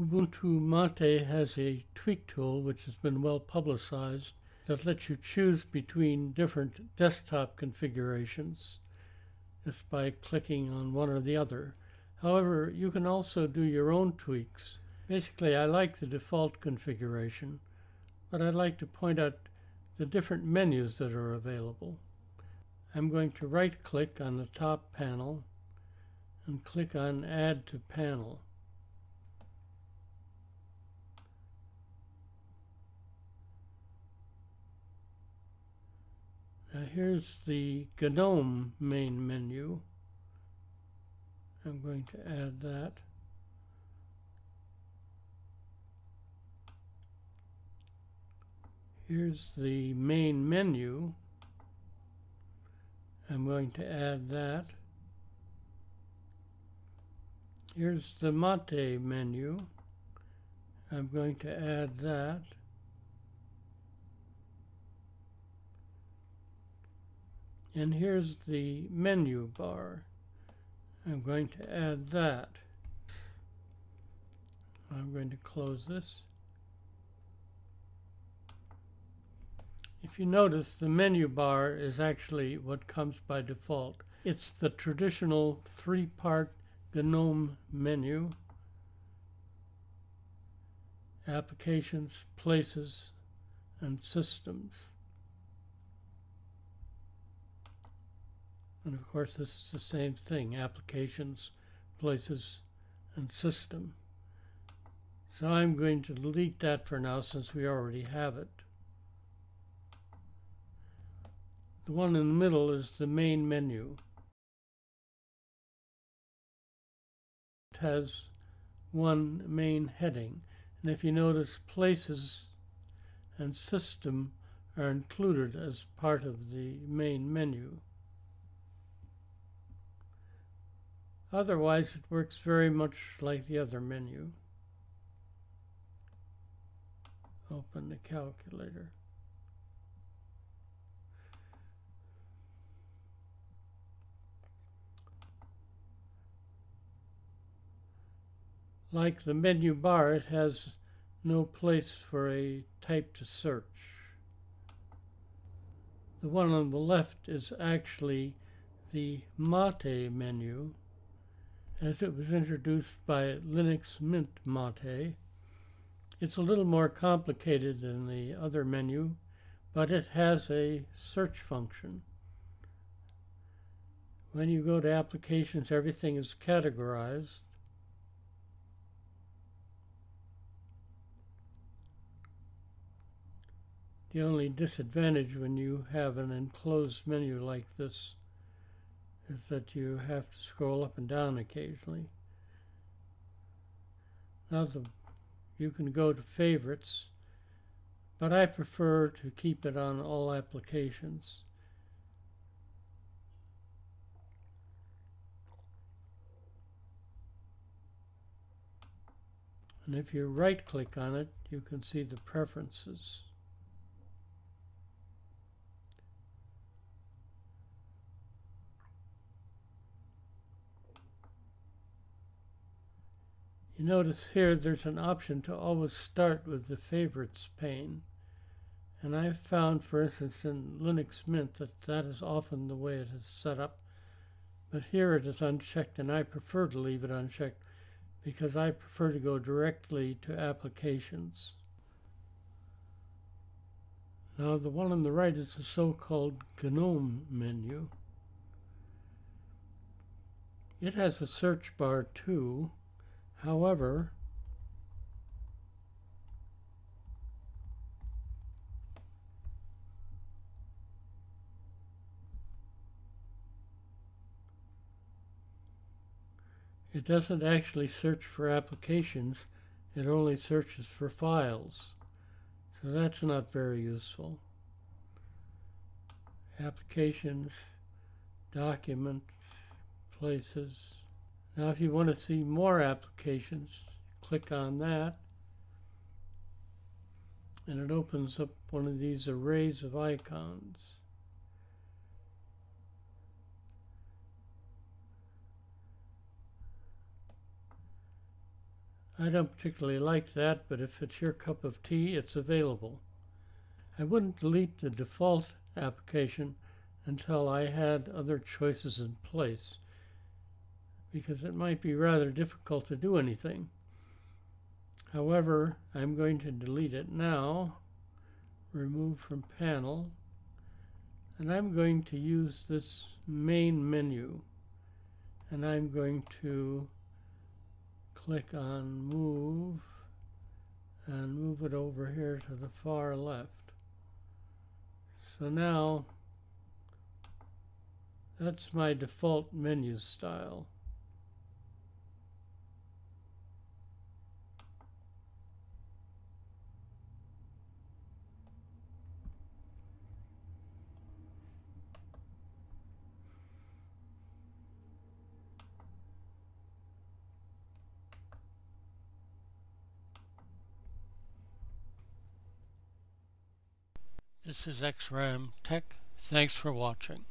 Ubuntu Mate has a tweak tool which has been well publicized that lets you choose between different desktop configurations just by clicking on one or the other. However, you can also do your own tweaks. Basically, I like the default configuration, but I'd like to point out the different menus that are available. I'm going to right click on the top panel and click on Add to Panel. Now here's the GNOME main menu. I'm going to add that. Here's the main menu. I'm going to add that. Here's the Mate menu. I'm going to add that. And here's the menu bar. I'm going to add that. I'm going to close this. If you notice, the menu bar is actually what comes by default. It's the traditional three-part GNOME menu, applications, places, and systems. And of course, this is the same thing, applications, places, and system. So I'm going to delete that for now since we already have it. The one in the middle is the main menu. It has one main heading. And if you notice, places and system are included as part of the main menu. Otherwise, it works very much like the other menu. Open the calculator. Like the menu bar, it has no place for a type to search. The one on the left is actually the Mate menu, as it was introduced by Linux Mint Mate. It's a little more complicated than the other menu, but it has a search function. When you go to applications, everything is categorized. The only disadvantage when you have an enclosed menu like this is that you have to scroll up and down occasionally. Now the, you can go to favorites, but I prefer to keep it on all applications. And if you right click on it, you can see the preferences. You notice here there's an option to always start with the favorites pane. And I've found, for instance, in Linux Mint that that is often the way it is set up. But here it is unchecked, and I prefer to leave it unchecked because I prefer to go directly to applications. Now the one on the right is the so-called GNOME menu. It has a search bar too, However, it doesn't actually search for applications, it only searches for files. So that's not very useful. Applications, documents, places, now if you want to see more applications, click on that and it opens up one of these arrays of icons. I don't particularly like that, but if it's your cup of tea, it's available. I wouldn't delete the default application until I had other choices in place because it might be rather difficult to do anything. However, I'm going to delete it now, remove from panel, and I'm going to use this main menu and I'm going to click on move and move it over here to the far left. So now that's my default menu style. This is XRAM Tech. Thanks for watching.